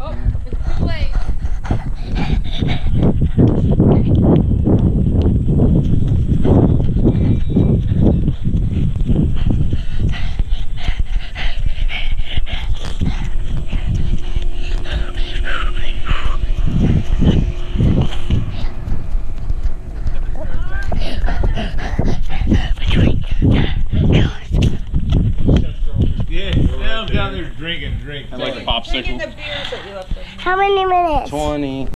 Oh, Yeah, down there drinking, drinking. Like Drinking the beers that you left. How many minutes? 20.